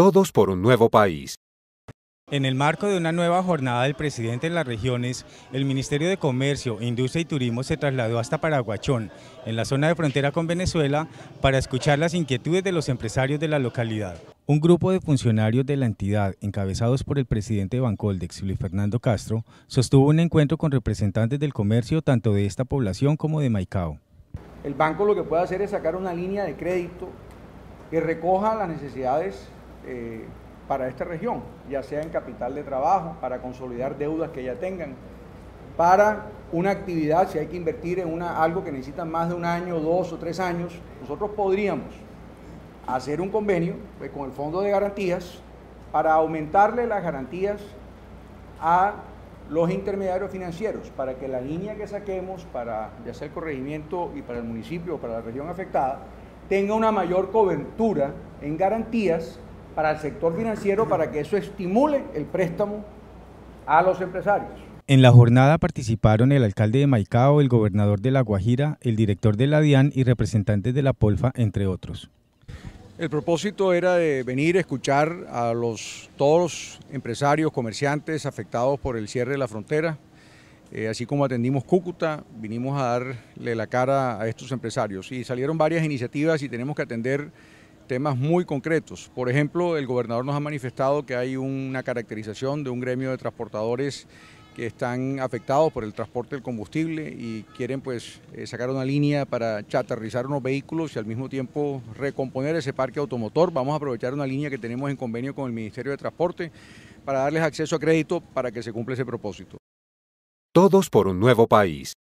Todos por un nuevo país. En el marco de una nueva jornada del presidente de las regiones, el Ministerio de Comercio, Industria y Turismo se trasladó hasta Paraguachón, en la zona de frontera con Venezuela, para escuchar las inquietudes de los empresarios de la localidad. Un grupo de funcionarios de la entidad, encabezados por el presidente de Bancoldex, Luis Fernando Castro, sostuvo un encuentro con representantes del comercio tanto de esta población como de Maicao. El banco lo que puede hacer es sacar una línea de crédito que recoja las necesidades eh, para esta región, ya sea en capital de trabajo, para consolidar deudas que ya tengan, para una actividad, si hay que invertir en una, algo que necesita más de un año, dos o tres años, nosotros podríamos hacer un convenio pues, con el Fondo de Garantías para aumentarle las garantías a los intermediarios financieros, para que la línea que saquemos para ya sea el corregimiento y para el municipio o para la región afectada, tenga una mayor cobertura en garantías para el sector financiero para que eso estimule el préstamo a los empresarios. En la jornada participaron el alcalde de Maicao, el gobernador de La Guajira, el director de la DIAN y representantes de la Polfa, entre otros. El propósito era de venir a escuchar a los, todos los empresarios, comerciantes afectados por el cierre de la frontera, eh, así como atendimos Cúcuta, vinimos a darle la cara a estos empresarios y salieron varias iniciativas y tenemos que atender temas muy concretos. Por ejemplo, el gobernador nos ha manifestado que hay una caracterización de un gremio de transportadores que están afectados por el transporte del combustible y quieren pues eh, sacar una línea para chatarrizar unos vehículos y al mismo tiempo recomponer ese parque automotor. Vamos a aprovechar una línea que tenemos en convenio con el Ministerio de Transporte para darles acceso a crédito para que se cumpla ese propósito. Todos por un nuevo país.